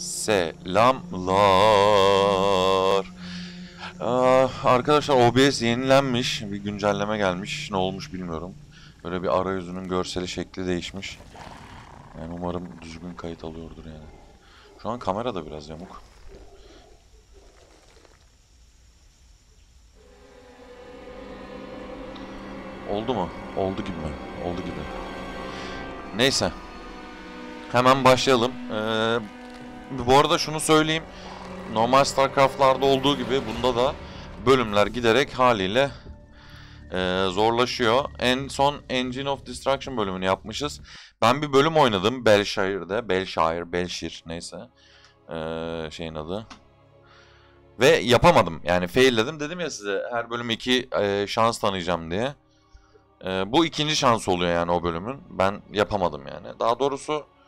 Selamlar. Ah, arkadaşlar OBS yenilenmiş. Bir güncelleme gelmiş. Ne olmuş bilmiyorum. Böyle bir arayüzünün görseli şekli değişmiş. Yani umarım düzgün kayıt alıyordur yani. Şu an kamera da biraz yamuk. Oldu mu? Oldu gibi mi? Oldu gibi. Neyse. Hemen başlayalım. Ee, bu arada şunu söyleyeyim. Normal StarCraft'larda olduğu gibi bunda da bölümler giderek haliyle e, zorlaşıyor. En son Engine of Destruction bölümünü yapmışız. Ben bir bölüm oynadım Belshire'de. Belshire, Belshir neyse. Ee, şeyin adı. Ve yapamadım. Yani failledim. Dedim ya size her bölüm iki e, şans tanıyacağım diye. E, bu ikinci şans oluyor yani o bölümün. Ben yapamadım yani. Daha doğrusu e,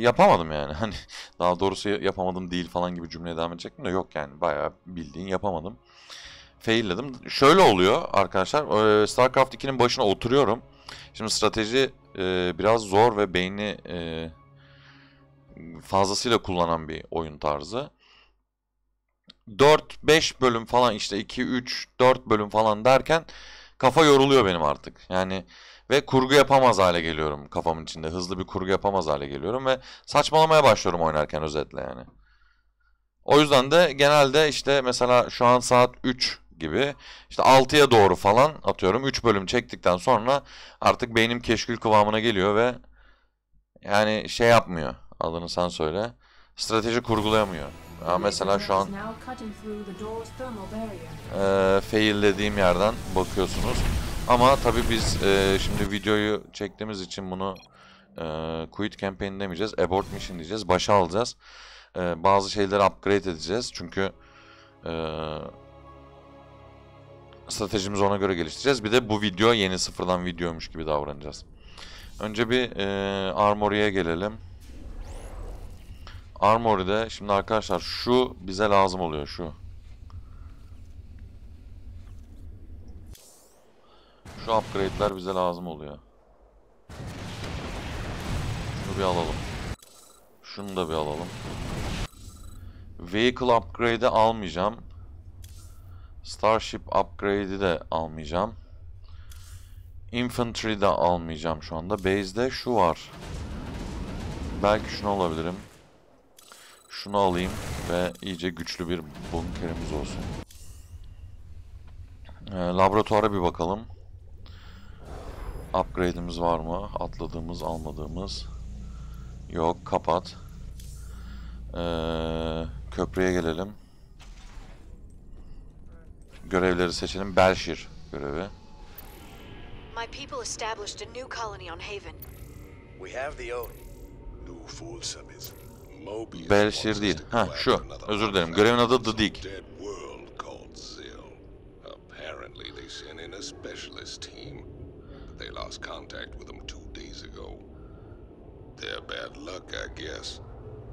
yapamadım yani. Hani daha doğrusu yapamadım değil falan gibi cümleye devam edecektim de yok yani. Bayağı bildiğin yapamadım. Failledim. Şöyle oluyor arkadaşlar. e, StarCraft 2'nin başına oturuyorum. Şimdi strateji e, biraz zor ve beyni e, fazlasıyla kullanan bir oyun tarzı. 4-5 bölüm falan işte 2-3-4 bölüm falan derken kafa yoruluyor benim artık. Yani ve kurgu yapamaz hale geliyorum kafamın içinde. Hızlı bir kurgu yapamaz hale geliyorum ve saçmalamaya başlıyorum oynarken özetle yani. O yüzden de genelde işte mesela şu an saat 3 gibi işte 6'ya doğru falan atıyorum 3 bölüm çektikten sonra artık beynim keşkül kıvamına geliyor ve yani şey yapmıyor adını sen söyle strateji kurgulayamıyor. Ya mesela şu an e, fail dediğim yerden bakıyorsunuz. Ama tabii biz e, şimdi videoyu çektiğimiz için bunu e, quit campaign demeyeceğiz. Abort mission diyeceğiz. Başa alacağız. E, bazı şeyleri upgrade edeceğiz. Çünkü e, stratejimizi ona göre geliştireceğiz. Bir de bu video yeni sıfırdan videoymuş gibi davranacağız. Önce bir e, Armory'e gelelim. Armory'de şimdi arkadaşlar şu bize lazım oluyor şu. Şu upgrade'ler bize lazım oluyor. Şunu bir alalım. Şunu da bir alalım. Vehicle upgrade'i almayacağım. Starship upgrade'i de almayacağım. Infantry de almayacağım şu anda. Base'de şu var. Belki şunu alabilirim. Şunu alayım ve iyice güçlü bir bunkerimiz olsun. Ee, laboratuvara bir bakalım. Upgrade'imiz var mı? Atladığımız, almadığımız. Yok, kapat. Ee, köprüye gelelim. Görevleri seçelim. Belşir görevi. My people established a new colony on Haven. We have the oath. No false summits. Mobius Belşir değil. Ha şu. Özür dilerim. Görevin adı The Dig. Apparently they sent in a specialist team, they lost contact with them two days ago. Their bad luck, I guess.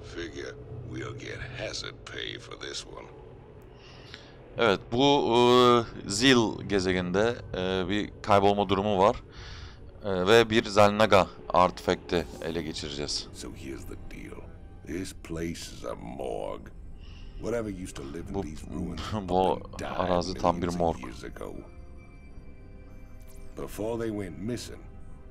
Figure we'll get hazard pay for this one. Evet bu e, Zil gezegeninde e, bir kaybolma durumu var. E, ve bir Zelnaga artifakti ele geçireceğiz. So here's the deal. This place is a morgue. Whatever used to live in these ruins bu arazi tam bir morg. Before they went missing,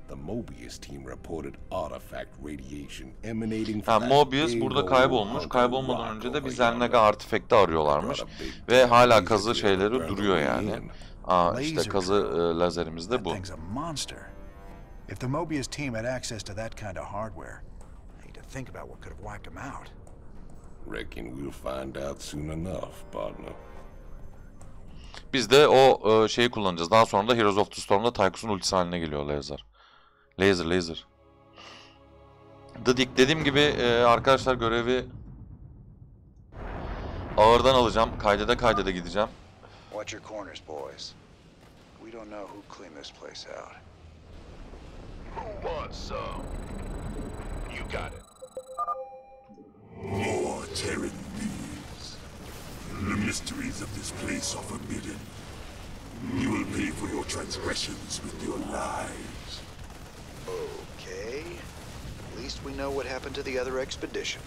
the Mobius team reported artifact radiation emanating Ha, from that Mobius burada kaybolmuş. Kaybolmadan önce de bir yonder. artifakti arıyorlarmış. Ve hala kazı şeyleri duruyor yani. Aa, işte kazı e, lazerimiz de bu. If the Mobius team had access to that kind of hardware, I need to think about what could have wiped them out. Reckon we'll find out soon enough, partner. Biz de o e, şeyi kullanacağız. Daha sonra da Heroes of the Storm'da Tychus'un ultisi haline geliyor laser. Laser, laser. The dediğim gibi e, arkadaşlar görevi ağırdan alacağım. Kaydede kaydede gideceğim. Watch your corners, boys. We don't know who cleaned this place out. Who wants some? You got it. More Terran. The mysteries of this place are forbidden. You will pay for your transgressions with your lives. Okay. At least least we know what happened to the other expedition.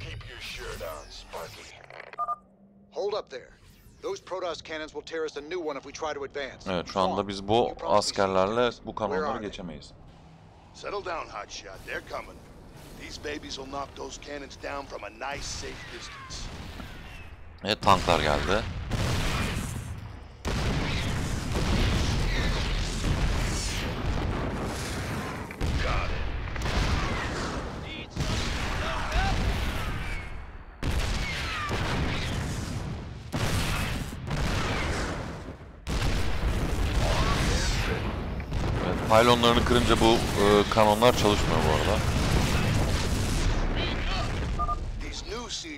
Keep your shirt on, Sparky. Hold up there. Those Protoss cannons will tear us a new one if we try to advance. Evet şu anda biz bu You promised me askerlerle bu things. Kanonları geçemeyiz. Settle down, Hotshot. They're coming. These babies will knock those cannons down from a nice, safe distance. Evet tanklar geldi. Pylonlarını kırınca bu e, kanonlar çalışmıyor bu arada.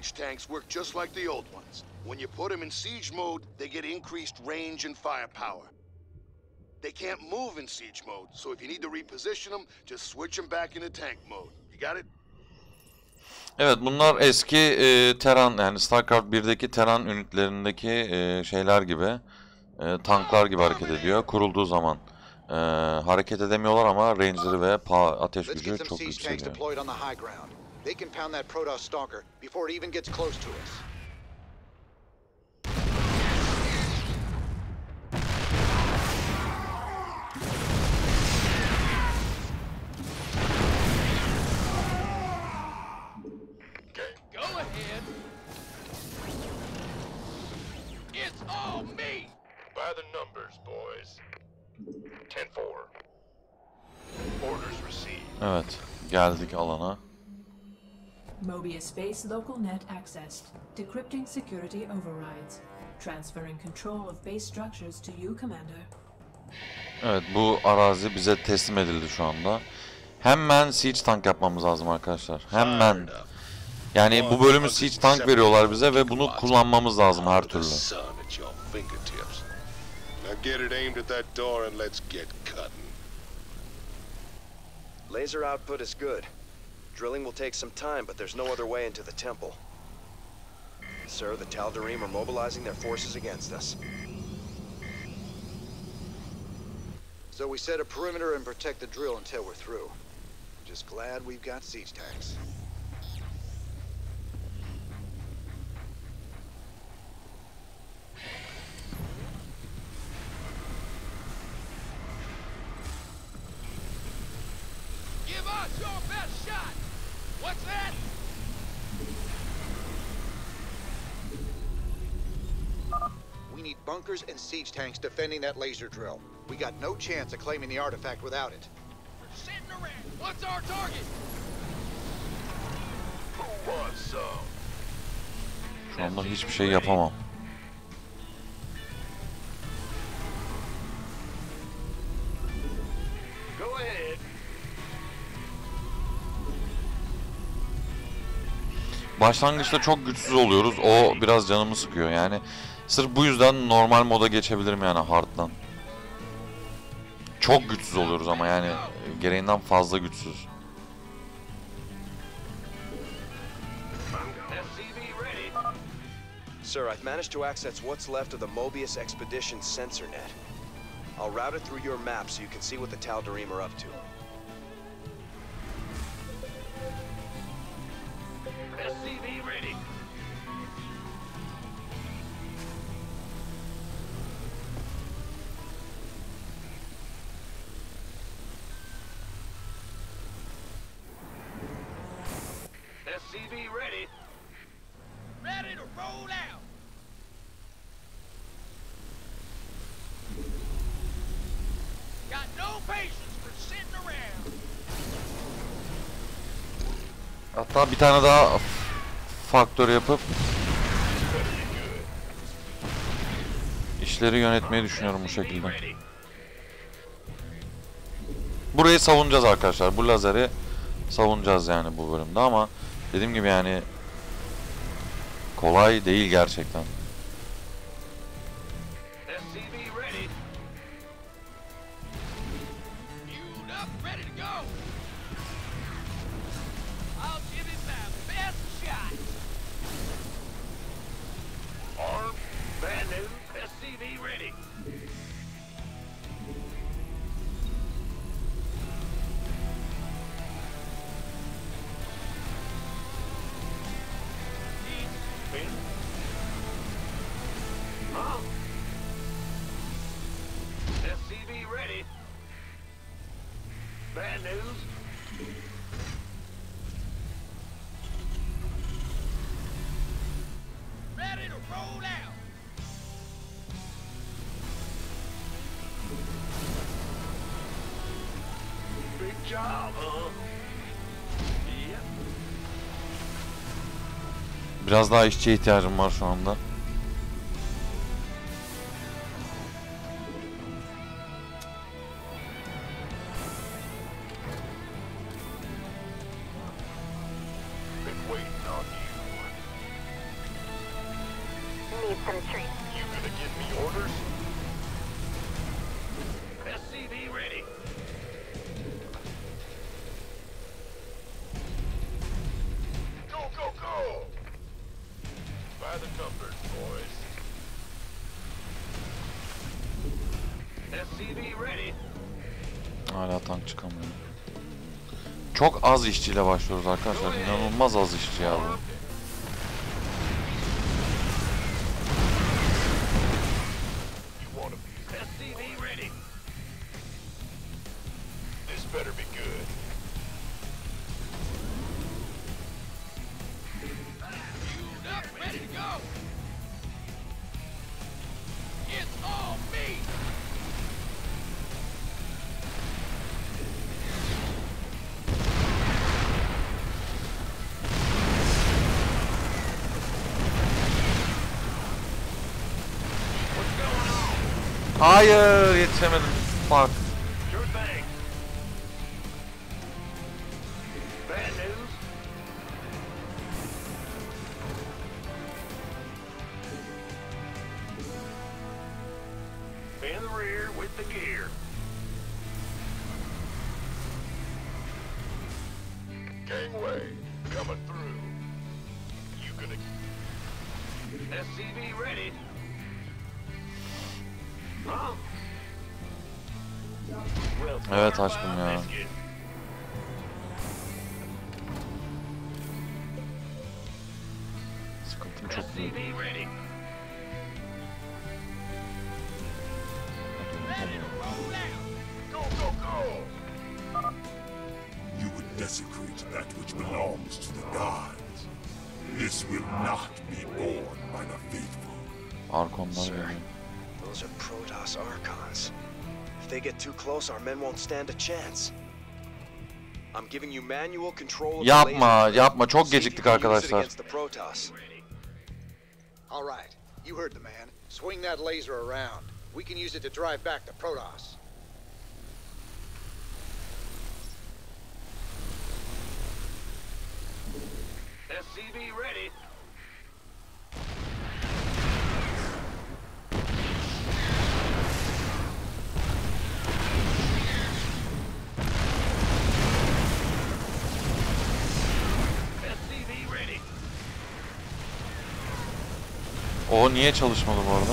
Siege tanks work just like the old ones. When you put them in siege mode, they get increased range and firepower. They can't move in siege mode, so if you need to reposition them, just switch them back into tank mode. You got it? Evet bunlar eski e, Terran yani StarCraft 1'deki Terran ünitlerindeki e, şeyler gibi. e, tanklar gibi hareket ediyor. Kurulduğu zaman e, hareket edemiyorlar ama range'leri ve ateş gücü çok yükseliyor. Deployed on the high ground. They can pound that Protoss stalker before it even gets close to us. Go ahead. It's all me. By the numbers, boys. 10-4. Orders received. Evet geldik alana. Mobius base local net accessed. Decrypting security overrides. Transferring control of base structures to you, Commander. Evet bu arazi bize teslim edildi şu anda. Hemen siege tank yapmamız lazım arkadaşlar. Hemen. Yani bu bölümü siege tank veriyorlar bize ve bunu kullanmamız lazım her türlü. sun at your fingertips. Now get it aimed at that door and let's get cutting. Laser output is good. Drilling will take some time, but there's no other way into the temple. Sir, the Tal'Darim are mobilizing their forces against us. So we set a perimeter and protect the drill until we're through. Just glad we've got siege tanks. Bunkers and siege tanks defending that laser drill. We got no chance of claiming the artifact without it. We're sitting around. What's our target? Who wants some? Şu anda hiçbir şey yapamam. Go ahead. Başlangıçta çok güçsüz oluyoruz. O biraz canımı sıkıyor yani. Sırf bu yüzden normal moda geçebilirim yani hard'dan. Çok güçsüz oluyoruz ama yani gereğinden fazla güçsüz. Sir, I've managed to access what's left of the Mobius Expedition sensor net. I'll route it through your map so you can see what the Tal'Darim are up to. SCV ready. SCV ready. Ready to roll out. Got no patience for sitting around. Hatta bir tane daha faktör yapıp işleri yönetmeyi düşünüyorum bu şekilde. Burayı savunacağız arkadaşlar. Bu lazeri savunacağız yani bu bölümde ama dediğim gibi yani kolay değil gerçekten. Biraz daha işçiye ihtiyacım var şu anda. Az işçiyle başlıyoruz arkadaşlar. İnanılmaz az işçi ya bu. The gear. Gangway coming through. You gonna SCV ready? Huh? Evet aşkım ya. Close, our men won't stand a chance. I'm giving you manual control of the Yapma, laser drill. yapma. Çok geciktik you can use it arkadaşlar. against the All right, you heard the man. Swing that laser around. We can use it to drive back the Protoss. O niye çalışmadı bu arada?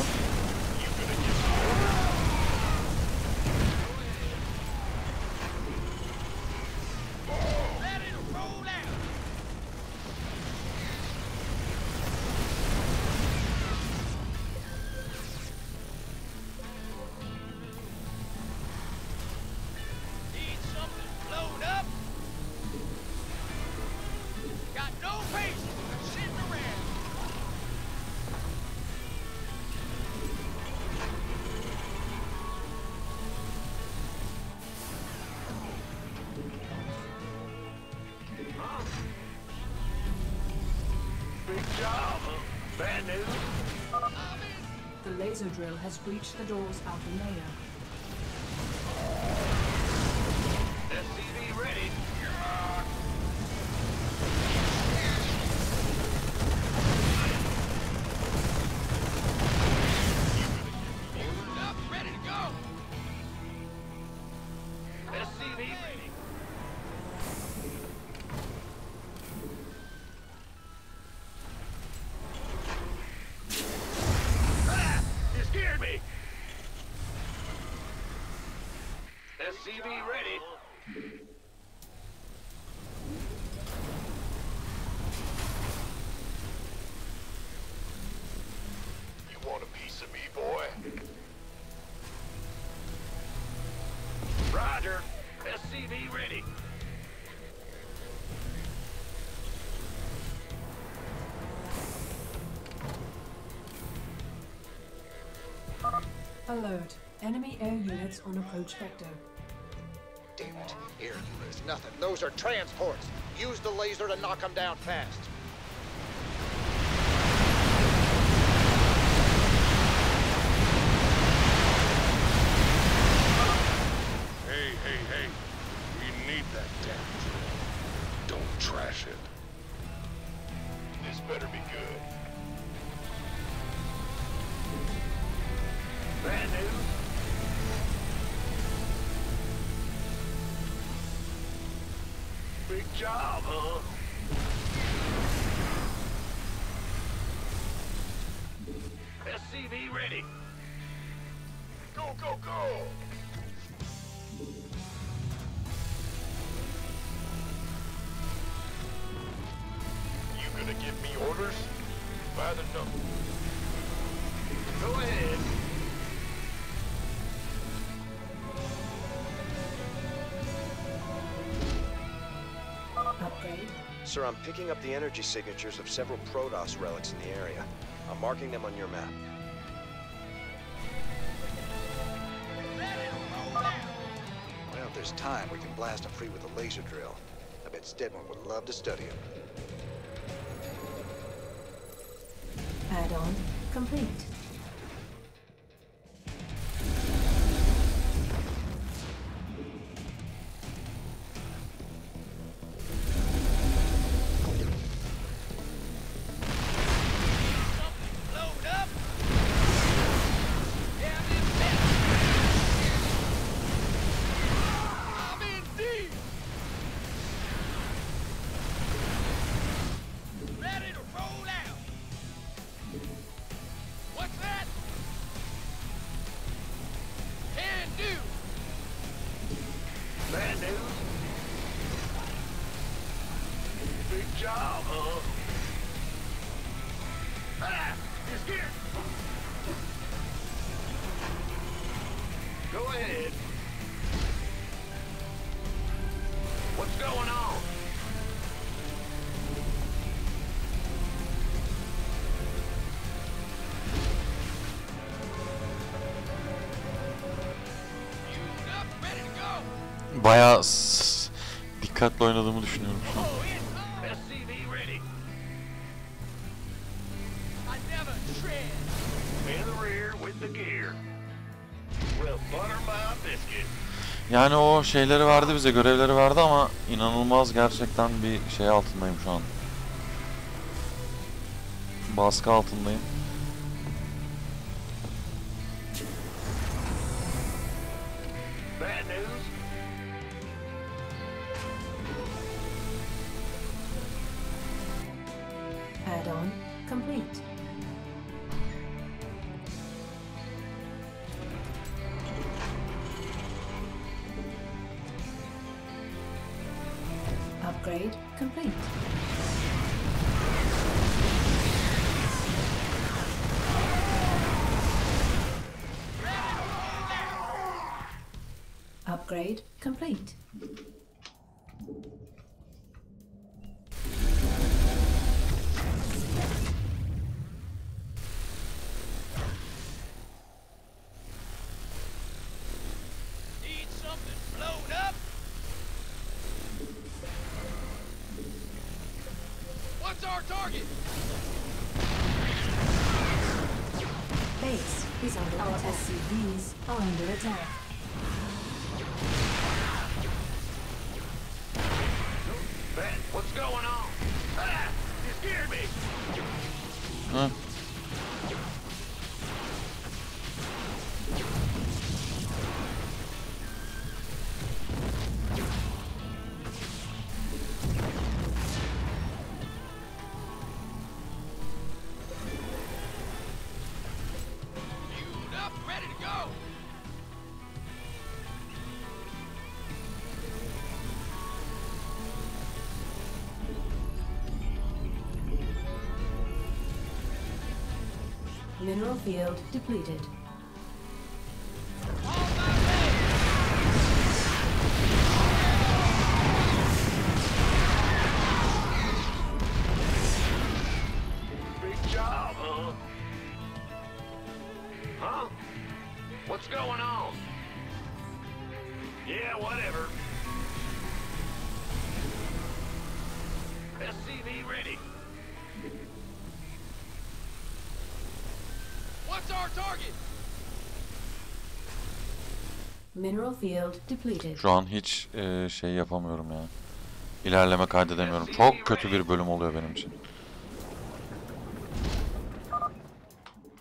Has breached the door's outer layer. SCV ready. You want a piece of me, boy? Roger. SCV ready. Alert. Enemy air units on approach vector. It. Air units, nothing. Those are transports. Use the laser to knock them down fast. Sir, I'm picking up the energy signatures of several Protoss relics in the area. I'm marking them on your map. Well, if there's time, we can blast them free with a laser drill. I bet Stedman would love to study them. Add-on complete. Bayağı dikkatli oynadığımı düşünüyorum şu an. Yani o şeyleri verdi bize, görevleri verdi ama inanılmaz gerçekten bir şey altındayım şu an. Baskı altındayım. Mineral field depleted. Mineral field depleted. Şu an hiç e, şey yapamıyorum ya. İlerleme kaydedemiyorum. Çok kötü bir bölüm oluyor benim için.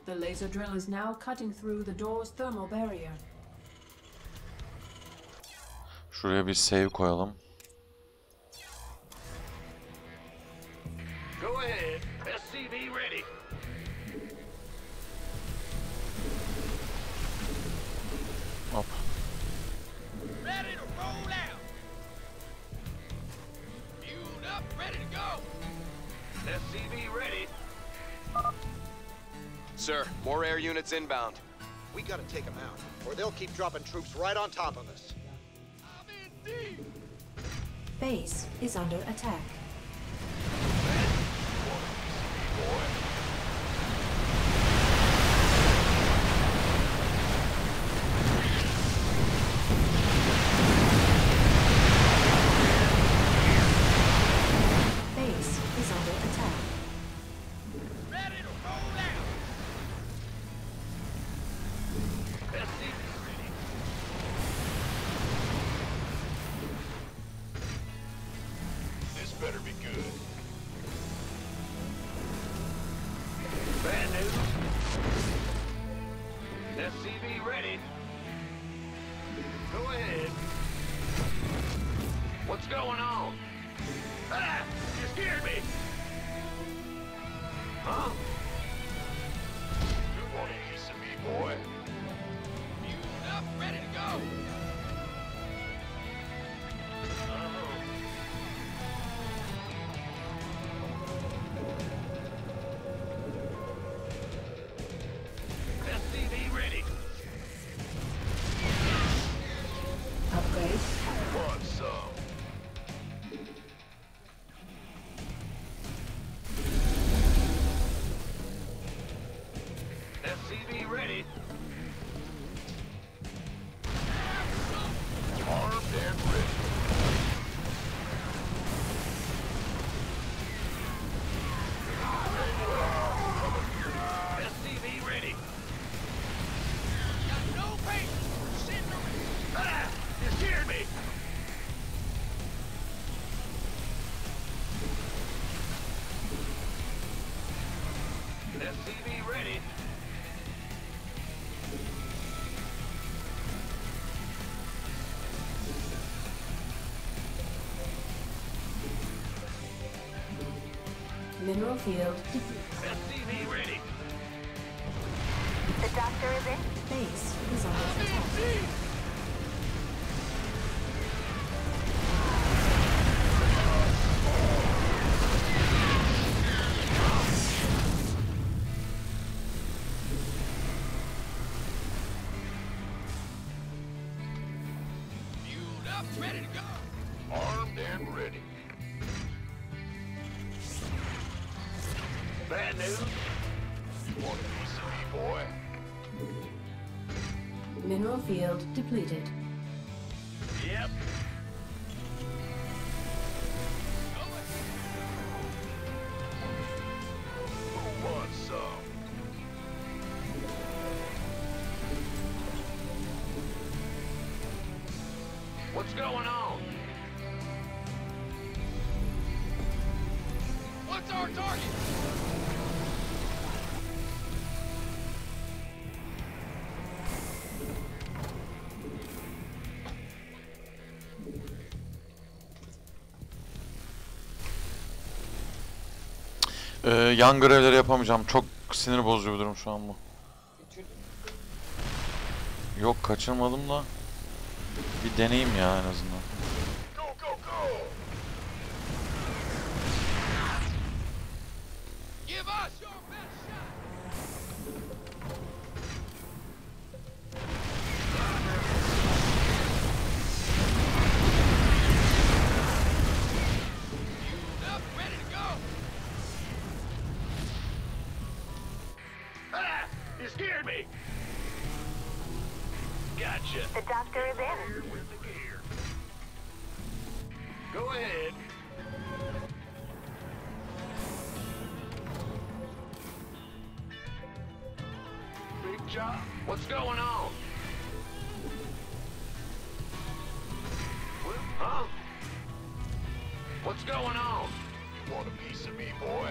The laser drill is now cutting through the door's thermal barrier. Şuraya bir save koyalım. Sir, more air units inbound. We gotta take them out, or they'll keep dropping troops right on top of us. I'm in deep. Base is under attack. Mineral field field depleted. Yep. What's going on? Ee, yan görevleri yapamayacağım. Çok sinir bozucu bir durum şu an bu. Yok kaçırmadım da. Bir deneyim ya en azından. What's going on? You want a piece of me, boy?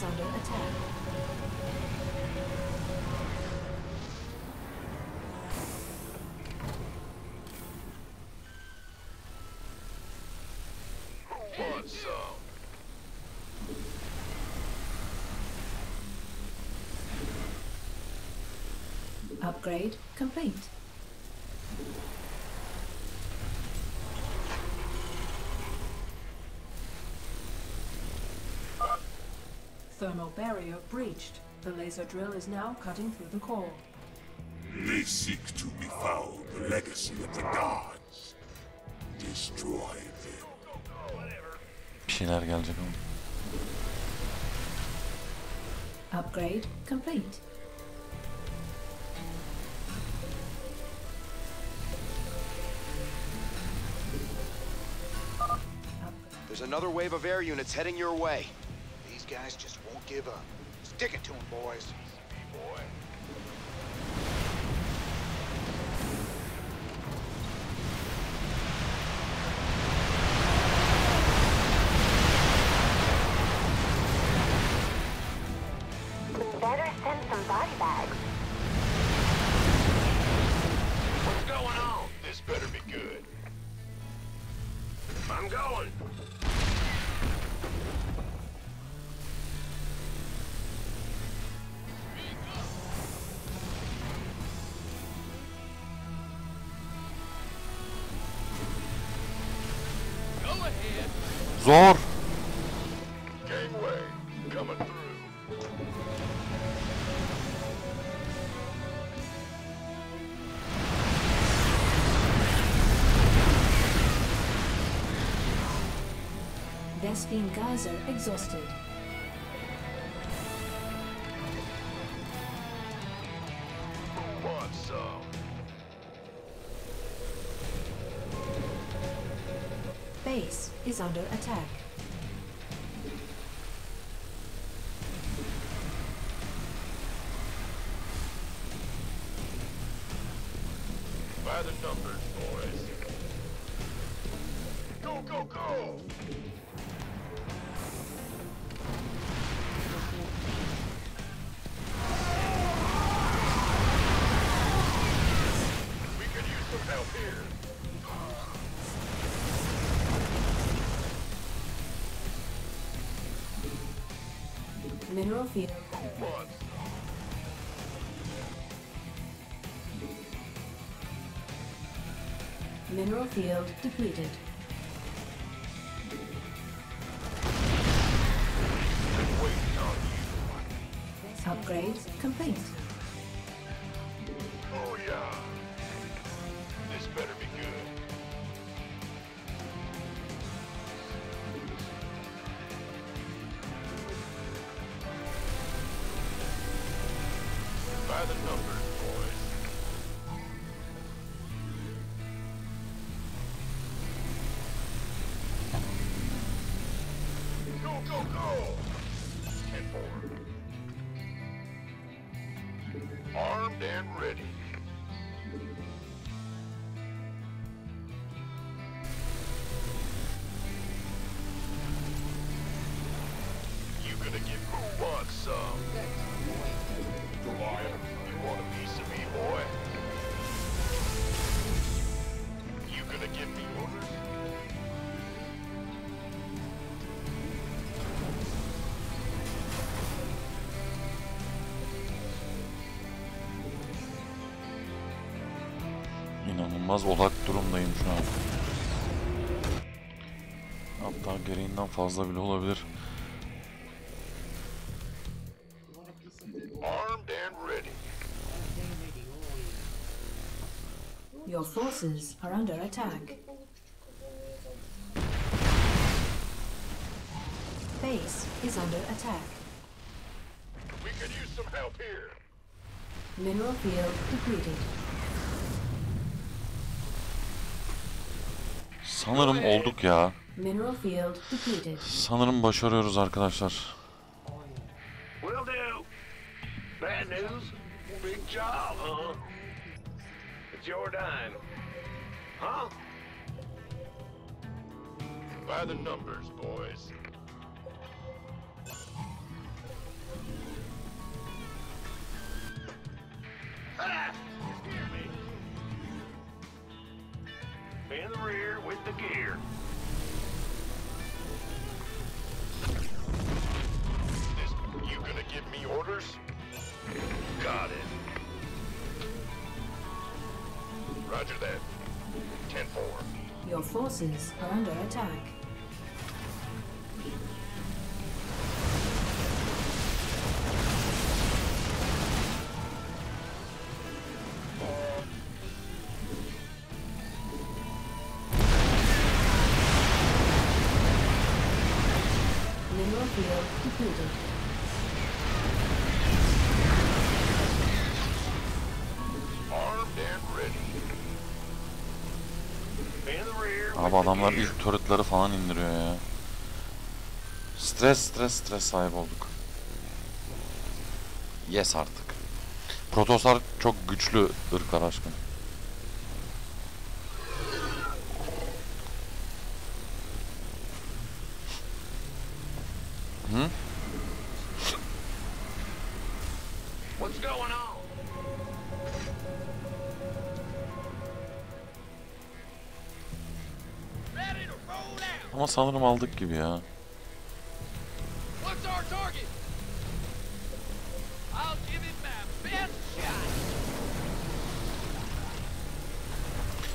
Is under attack. Upgrade complete. Thermal barrier breached. The laser drill is now cutting through the core. They seek to befoul the legacy of the gods. Destroy them. Bir şeyler gelecek ama. Upgrade complete. There's another wave of air units heading your way. Guys just won't give up. Stick it to them, boys. Boy. Zor. Gangway coming through. Vespine Geyser exhausted. Under attack. Mineral field. Who wants Mineral field depleted. Been waiting on you. Upgrade complete. İnanılmaz olak durumdayım şu an. Hatta gereğinden fazla bile olabilir. Armed and ready. Your forces are under attack. Base is under attack. We could use some help here. Mineral field depleted. Sanırım olduk ya. Sanırım başarıyoruz arkadaşlar. By the numbers, boys. Ah! In the rear with the gear. This, you gonna give me orders? Got it. Roger that. 10-4. Your forces are under attack. Rear Abi adamlar ilk turretları falan indiriyor ya. Stres stres stres sahip olduk. Yes artık. Protoslar çok güçlü ırklar aşkım. Sanırım aldık gibi ya.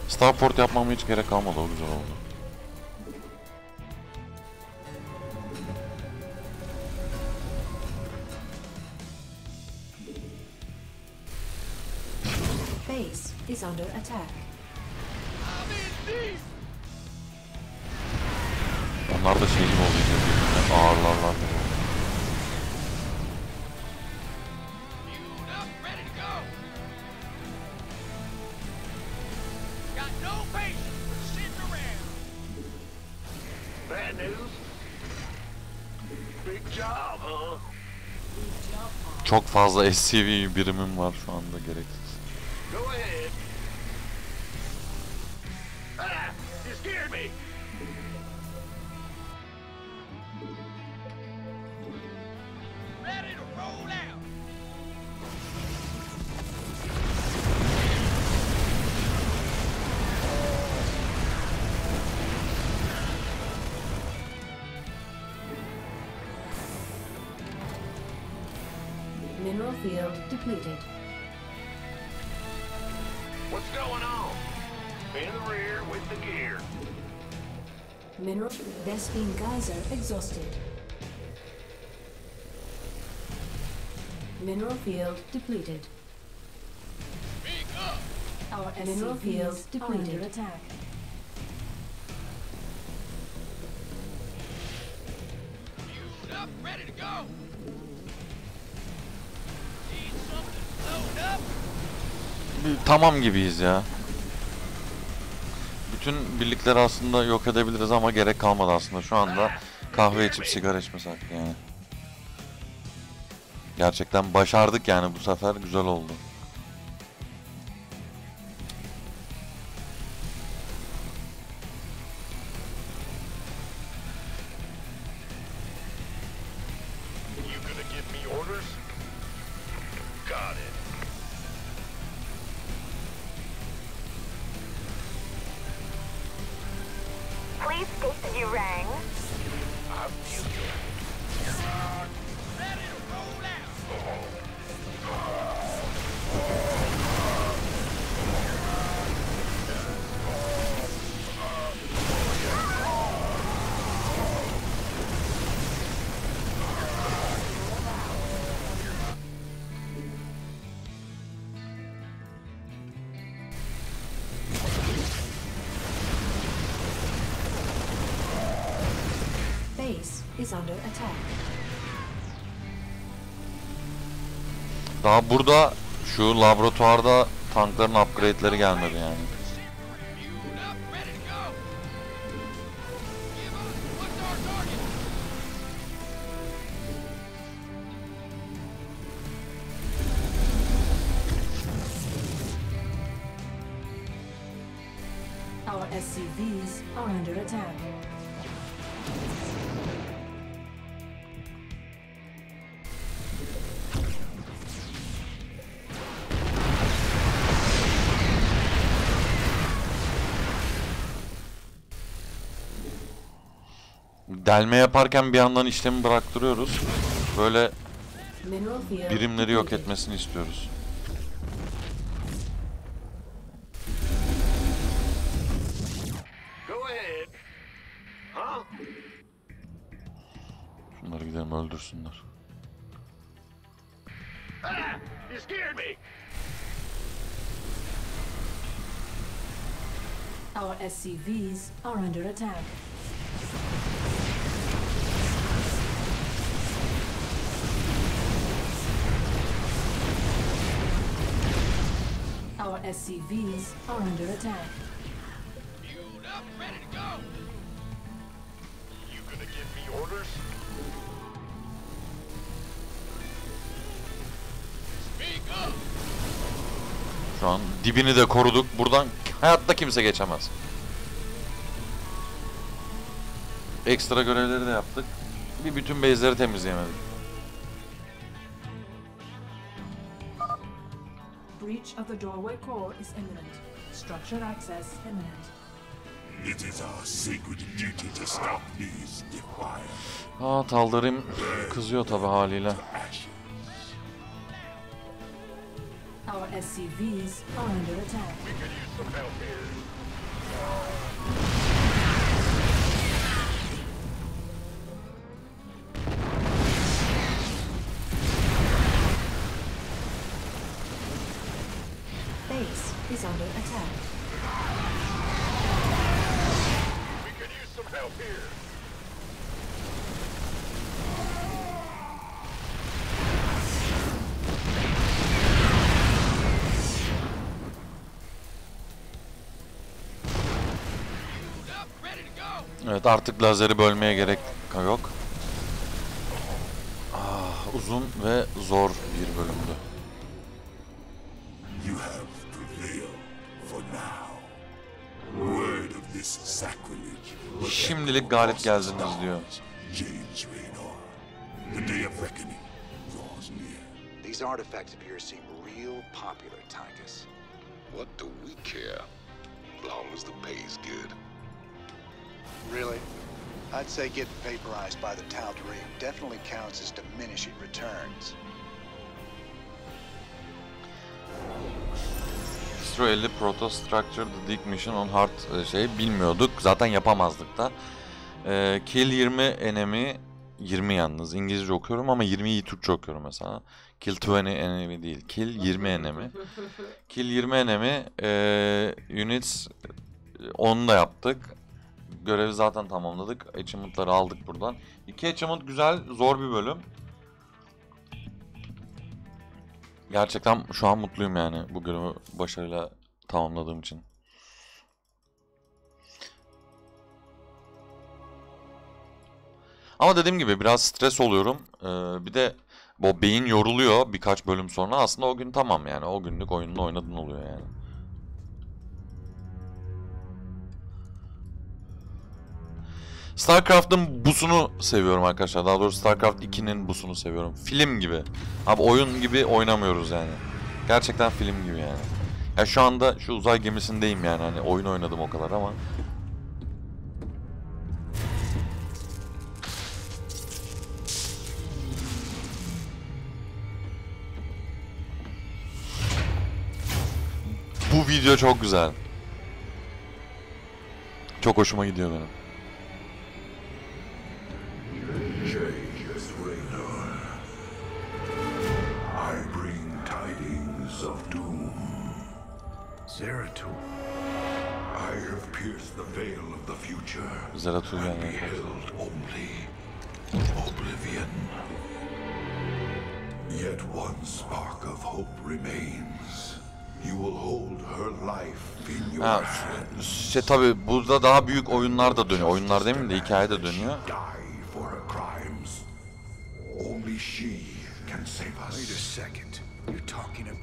Starport yapmama hiç gerek kalmadı o güzel oldu. Base is under attack. Onlar da şey gibi birbirine ağırlarlar? Çok fazla SCV birimim var şu anda gereksiz. Vespine geyser exhausted. Mineral field depleted. Speak up. Our mineral field depleted. Under attack. Fueled up, ready to go. Load up. Bir tamam gibiyiz ya. Bütün birlikleri aslında yok edebiliriz ama gerek kalmadı aslında. Şu anda kahve içip sigara içmesek yani. Gerçekten başardık yani bu sefer güzel oldu. Burada şu laboratuvarda tankların upgrade'leri gelmedi yani. Delme yaparken bir yandan işlemi bıraktırıyoruz. Böyle birimleri yok etmesini istiyoruz. Go ahead. Huh? Şunları gidelim öldürsünler. Ah, you scared me. Our SCVs are under attack. SCVs are under attack. Fueled up, ready to go. You gonna give me orders? Speak up. Şu an dibini de koruduk. Buradan hayatta kimse geçemez. Ekstra görevleri de yaptık. Bir bütün base'leri temizleyemedik. Breach of the doorway core is imminent. Structure access imminent. It is our sacred duty to stop these defiles. Aa Taldarim kızıyor tabi haliyle. Our SCVs are under attack. Under attack. We could use some help here. Evet artık lazeri bölmeye gerek yok. Ah, uzun ve zor bir bölümdü. Şimdilik galip geldiniz diyor. The day of reckoning draws near. These artifacts of yours seem real popular, Tychus. What do we care? Long as the pay's good. Really? I'd say getting vaporized by the Tal'Darim definitely counts as diminishing returns. Destroy 50 Proto Structure The Dig Mission on Hard e, şey bilmiyorduk. Zaten yapamazdık da. Ee, Kill 20 enemy 20 yalnız. İngilizce okuyorum ama 20'yi Türkçe okuyorum mesela. Kill 20 enemy değil. Kill 20 enemy. Kill 20 enemy e, units e, 10 da yaptık. Görevi zaten tamamladık. Achievement'ları aldık buradan. İki achievement güzel, zor bir bölüm. Gerçekten şu an mutluyum yani bu görevi başarıyla tamamladığım için. Ama dediğim gibi biraz stres oluyorum. Ee, bir de bu beyin yoruluyor birkaç bölüm sonra. Aslında o gün tamam yani. O günlük oyununu oynadın oluyor yani. StarCraft'ın busunu seviyorum arkadaşlar. Daha doğrusu StarCraft 2'nin busunu seviyorum. Film gibi. Abi oyun gibi oynamıyoruz yani. Gerçekten film gibi yani. Ya şu anda şu uzay gemisindeyim yani. Hani oyun oynadım o kadar ama. Bu video çok güzel. Çok hoşuma gidiyor benim. James Raynor. I bring tidings of doom. Zeratul. I have pierced the veil of the future. Zeratul and beheld only Oblivion. Yet one spark of hope remains. You will hold her life in your Ha, hands. şey tabi burada daha büyük oyunlar da dönüyor. Oyunlar demeyeyim de hikaye de dönüyor.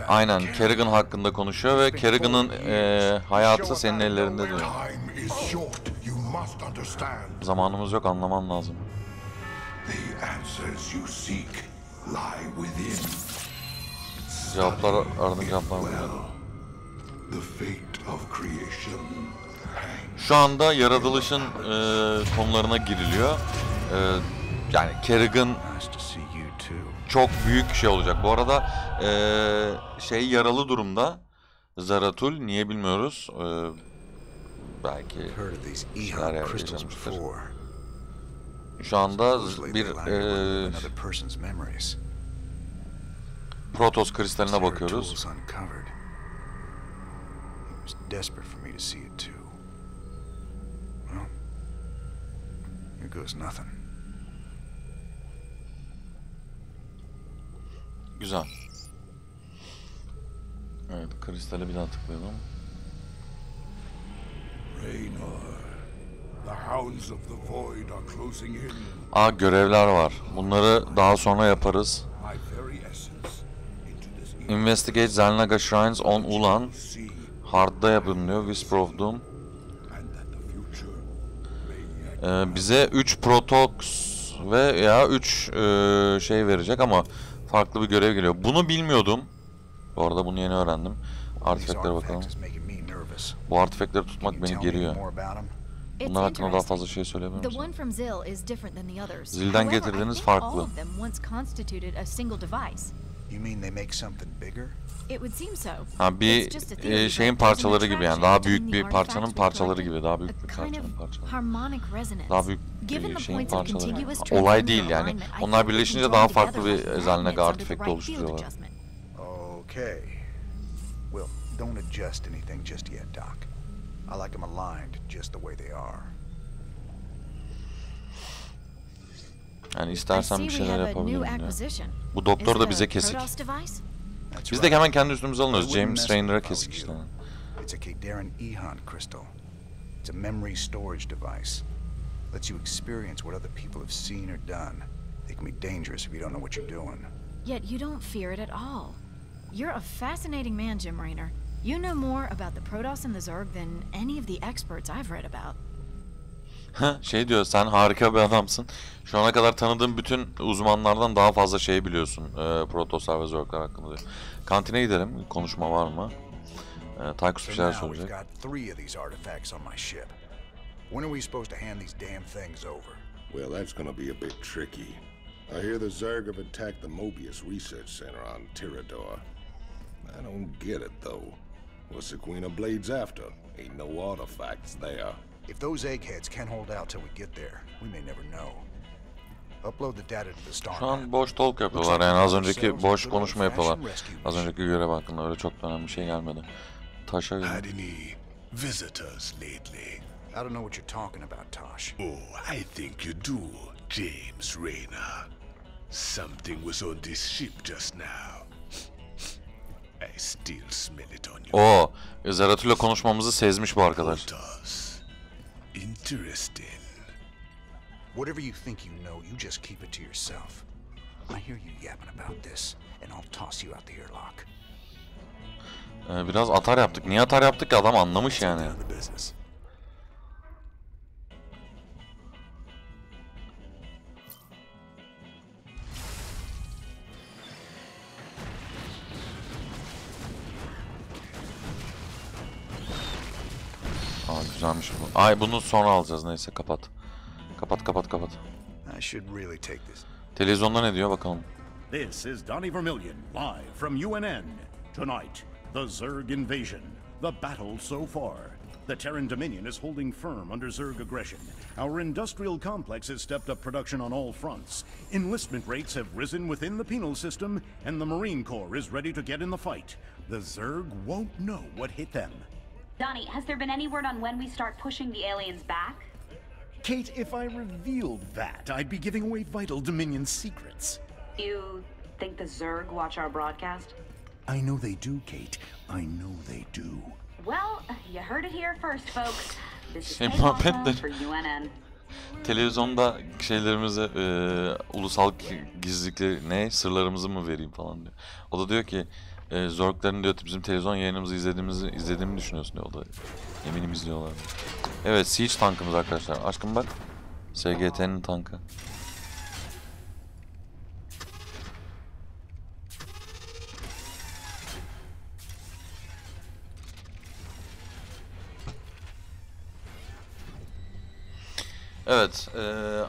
Aynen. Kerrigan hakkında konuşuyor ve Kerrigan'ın eee, hayatı senin ellerinde diyor. Zamanımız yok anlaman lazım. Cevaplar aradığın cevaplar. Şu anda yaratılışın eee, konularına giriliyor. Eee, yani Kerrigan çok büyük şey olacak. Bu arada eee, şey yaralı durumda. Zaratul niye bilmiyoruz. Eee, belki şeyler before. Şu anda bir memories. Protos kristaline bakıyoruz. Toole's uncovered. He was desperate for me to see it too. Well, here goes nothing. Güzel. Evet, kristale bir daha tıklayalım. Aa görevler var. Bunları daha sonra yaparız. Investigate Zelnaga Shrines on Ulan. Hard'da yapın diyor. Whisper of Doom. Ee, bize 3 Protox ve ya 3 şey verecek ama farklı bir görev geliyor. Bunu bilmiyordum. Bu arada bunu yeni öğrendim. These Artifactlere bakalım. Bu artifactleri Can tutmak beni geriyor. Bunlar hakkında daha fazla şey söyleyebilir misin? I getirdiğiniz farklı. You mean they make something bigger? It would seem so. Ha bir It's just a e, şeyin parçaları gibi yani daha büyük bir parçanın parçaları gibi daha büyük bir A kind parçanın of parçaları. harmonic resonance. Daha büyük bir the şeyin parçaları. contiguous Olay değil yani. Onlar birleşince daha farklı bir right field oluşturuyorlar. Okay. Well, don't adjust anything just yet, Doc. I like them aligned just the way they are. Yani I istersen see bir we şeyler have a new yapabilirim acquisition. Bu doktor da bize kesik. Protoss device? That's Biz de right. hemen kendi üstümüze alıyoruz. James mess Rainer'a it if I kesik işte. you. It's a Kadaran Ehon crystal. It's a memory storage device. Lets you experience what other people have seen or done. It can be dangerous if you don't know what you're doing. Yet you don't fear it at all. You're a fascinating man, Jim Raynor. You know more about the Protoss and the Zerg than any of the experts I've read about. Şey diyor sen harika bir adamsın. Şu ana kadar tanıdığım bütün uzmanlardan daha fazla şey biliyorsun. E, Protoslar ve Zergler hakkında diyor. Kantine gidelim. Konuşma var mı? E, Tychus bir şeyler soracak. When are we supposed to hand these damn things over? Well, that's gonna be a bit tricky. I hear the Zerg have attacked the Mobius Research Center on Tirador. I don't get it, though. What's the Queen of Blades after? Ain't no artifacts there. If those eggheads can hold out till we get there, we may never know. Upload the data to the star Şu an boş talk yapıyorlar yani az önceki boş konuşma yapıyorlar. Az önceki görev hakkında öyle çok da önemli bir şey gelmedi. Taşa Had any visitors lately? I don't know what you're talking about, Tosh. Oh, I think you do, James Raynor. Something was on this ship just now. I still smell it on you. Oo, Zeratul'la konuşmamızı sezmiş bu arkadaş. Interesting. Whatever you think you know, you just keep it to yourself. I hear you yapping about this, and I'll toss you out the airlock. Ee, biraz atar yaptık. Niye atar yaptık ki adam anlamış yani. Aa güzelmiş bu. Ay bunu sonra alacağız neyse kapat. Kapat kapat kapat. I should really take this. Televizyonda ne diyor bakalım. This is Donnie Vermillion, live from UNN. Tonight, the Zerg invasion, the battle so far. The Terran Dominion is holding firm under Zerg aggression. Our industrial complex has stepped up production on all fronts. Enlistment rates have risen within the penal system, and the Marine Corps is ready to get in the fight. The Zerg won't know what hit them. Donnie, has there been any word on when we start pushing the aliens back? Kate, if I revealed that, I'd be giving away vital Dominion secrets. You think the Zerg watch our broadcast? I know they do, Kate. I know they do. Well, you heard it here first, folks. This is Şey Kate Osmo for UNN. Televizyonda şeylerimizi e, ulusal gizlilikleri ne sırlarımızı mı vereyim falan diyor. O da diyor ki e, Zorkların diyor bizim televizyon yayınımızı izlediğimizi izlediğimi düşünüyorsun diyor. O da eminim izliyorlar. Evet Siege tankımız arkadaşlar. Aşkım bak. SGT'nin tankı. Evet, e,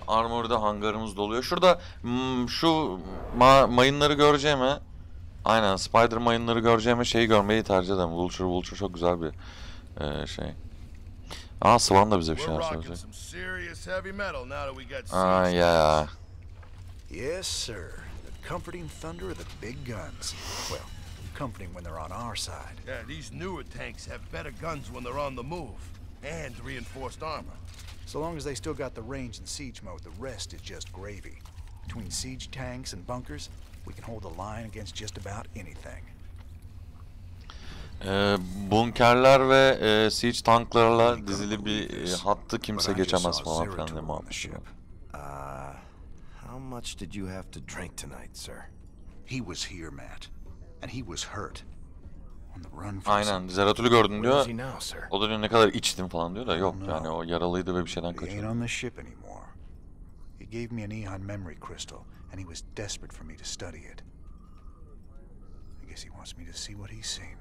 Armory'da hangarımız doluyor. Şurada mm, şu ma mayınları göreceğime, aynen Spider mayınları göreceğime şeyi görmeyi tercih ederim. Vulture, Vulture çok güzel bir e, şey. Aa Swan da bize bir şeyler söyleyecek. Aa ya. Yes, sir. The comforting thunder of the big guns. Well, comforting when they're on our side. Yeah, these newer tanks have better guns when they're on the move. And reinforced armor. So long as they still got the range in siege mode, the rest is just gravy. Between siege tanks and bunkers, we can hold a line against just about anything. E, bunkerler ve e, siege tanklarla dizili bir e, hattı kimse geçemez falan filan diye muhabbet. Uh, how much did you have to drink tonight, sir? He was here, Matt. And he was hurt. On the run from Aynen. Zeratul'u gördün Where is diyor. he now, sir? O da diyor ne kadar içtin falan diyor da yok yani o yaralıydı ve bir şeyden kaçıyordu. on the ship anymore. He gave me an Eon memory crystal, and he was desperate for me to study it. I guess he wants me to see what he's seen.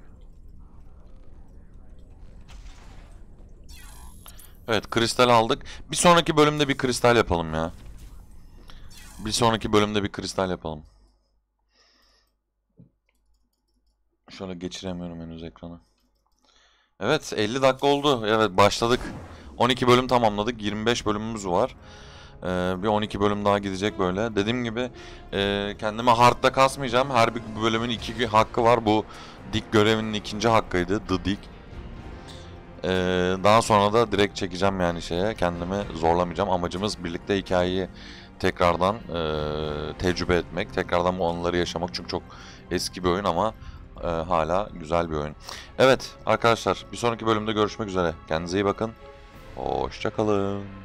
Evet kristal aldık. Bir sonraki bölümde bir kristal yapalım ya. Bir sonraki bölümde bir kristal yapalım. Şöyle geçiremiyorum henüz ekranı. Evet 50 dakika oldu. Evet başladık. 12 bölüm tamamladık. 25 bölümümüz var. Ee, bir 12 bölüm daha gidecek böyle. Dediğim gibi e, kendime hardda kasmayacağım. Her bir bölümün iki hakkı var. Bu dik görevinin ikinci hakkıydı. The Dick. Ee, daha sonra da direkt çekeceğim yani şeye. Kendimi zorlamayacağım. Amacımız birlikte hikayeyi tekrardan e, tecrübe etmek. Tekrardan bu anıları yaşamak. Çünkü çok eski bir oyun ama e, hala güzel bir oyun. Evet arkadaşlar bir sonraki bölümde görüşmek üzere. Kendinize iyi bakın. Hoşçakalın.